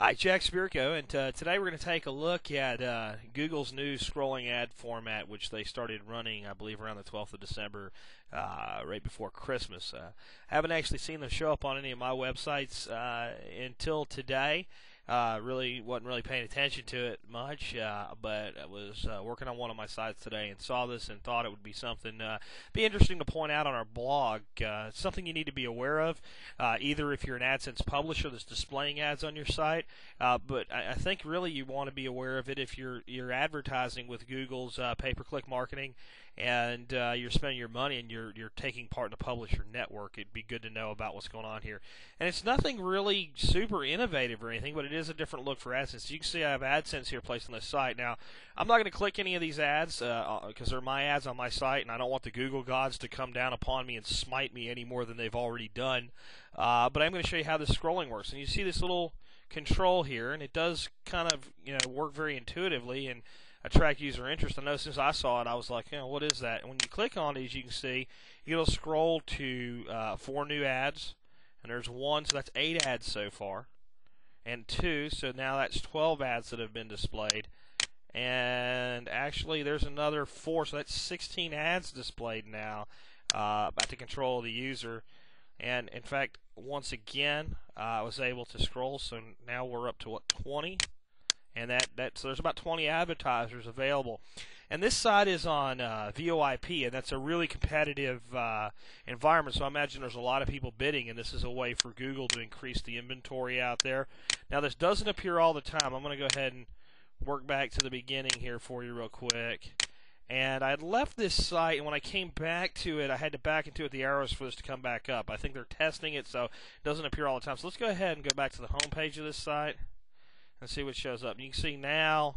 Hi, Jack Spirko, and uh, today we're going to take a look at uh, Google's new scrolling ad format, which they started running, I believe, around the 12th of December, uh, right before Christmas. Uh, haven't actually seen them show up on any of my websites uh, until today. Uh, really wasn't really paying attention to it much, uh, but I was uh, working on one of my sites today and saw this and thought it would be something uh, be interesting to point out on our blog. Uh, something you need to be aware of, uh, either if you're an AdSense publisher that's displaying ads on your site, but I, I think really you want to be aware of it if you're you're advertising with Google's pay-per-click marketing and uh, you're spending your money and you're you're taking part in the publisher network. It'd be good to know about what's going on here. And it's nothing really super innovative or anything, but it a different look for AdSense. You can see I have AdSense here placed on this site. Now, I'm not going to click any of these ads because uh, they're my ads on my site, and I don't want the Google gods to come down upon me and smite me any more than they've already done. Uh, but I'm going to show you how this scrolling works. And you see this little control here, and it does kind of you know work very intuitively and attract user interest. I know since I saw it, I was like, you know, what is that? And when you click on it, as you can see, it'll scroll to uh, four new ads, and there's one, so that's eight ads so far and 2, so now that's 12 ads that have been displayed. And actually, there's another 4, so that's 16 ads displayed now uh, at the control of the user. And in fact, once again, uh, I was able to scroll, so now we're up to what 20, and that that so there's about 20 advertisers available. And this site is on uh, VoIP, and that's a really competitive uh, environment. So I imagine there's a lot of people bidding, and this is a way for Google to increase the inventory out there. Now, this doesn't appear all the time. I'm going to go ahead and work back to the beginning here for you real quick. And I had left this site, and when I came back to it, I had to back into it the arrows for this to come back up. I think they're testing it, so it doesn't appear all the time. So let's go ahead and go back to the home page of this site and see what shows up. And you can see now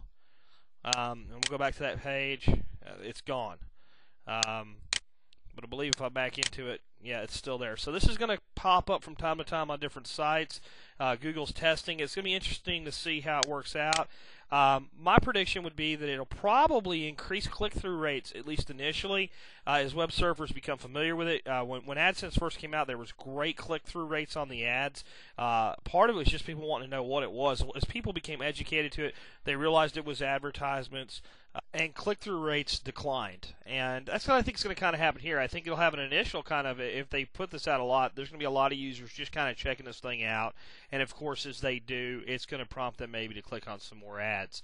um, and we'll go back to that page. Uh, it's gone. Um, but I believe if I back into it, yeah, it's still there. So this is going to pop up from time to time on different sites. Uh, Google's testing. It's going to be interesting to see how it works out. Um, my prediction would be that it'll probably increase click-through rates at least initially, uh, as web surfers become familiar with it. Uh, when, when AdSense first came out, there was great click-through rates on the ads. Uh, part of it was just people wanting to know what it was. As people became educated to it, they realized it was advertisements and click-through rates declined. And that's what I think is going to kind of happen here. I think it'll have an initial kind of if they put this out a lot, there's going to be a lot of users just kind of checking this thing out. And of course, as they do, it's going to prompt them maybe to click on some more ads.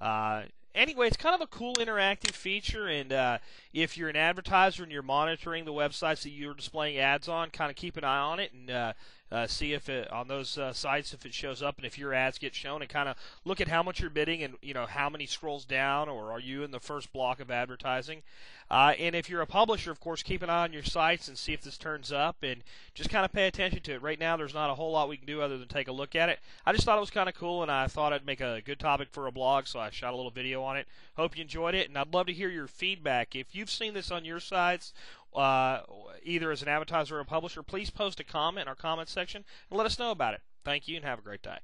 Uh, anyway, it's kind of a cool interactive feature, and uh, if you're an advertiser and you're monitoring the websites that you're displaying ads on, kind of keep an eye on it and uh, uh, see if it on those uh, sites if it shows up and if your ads get shown, and kind of look at how much you're bidding and you know how many scrolls down, or are you in the first block of advertising. Uh, and if you're a publisher, of course, keep an eye on your sites and see if this turns up, and just kind of pay attention to it. Right now, there's not a whole lot we can do other than take a look at it. I just thought it was kind of cool, and I thought I'd make a good topic for a blog, so I shot a little video on it. Hope you enjoyed it, and I'd love to hear your feedback. If you've seen this on your sites, uh, either as an advertiser or a publisher, please post a comment in our comment section and let us know about it. Thank you and have a great day.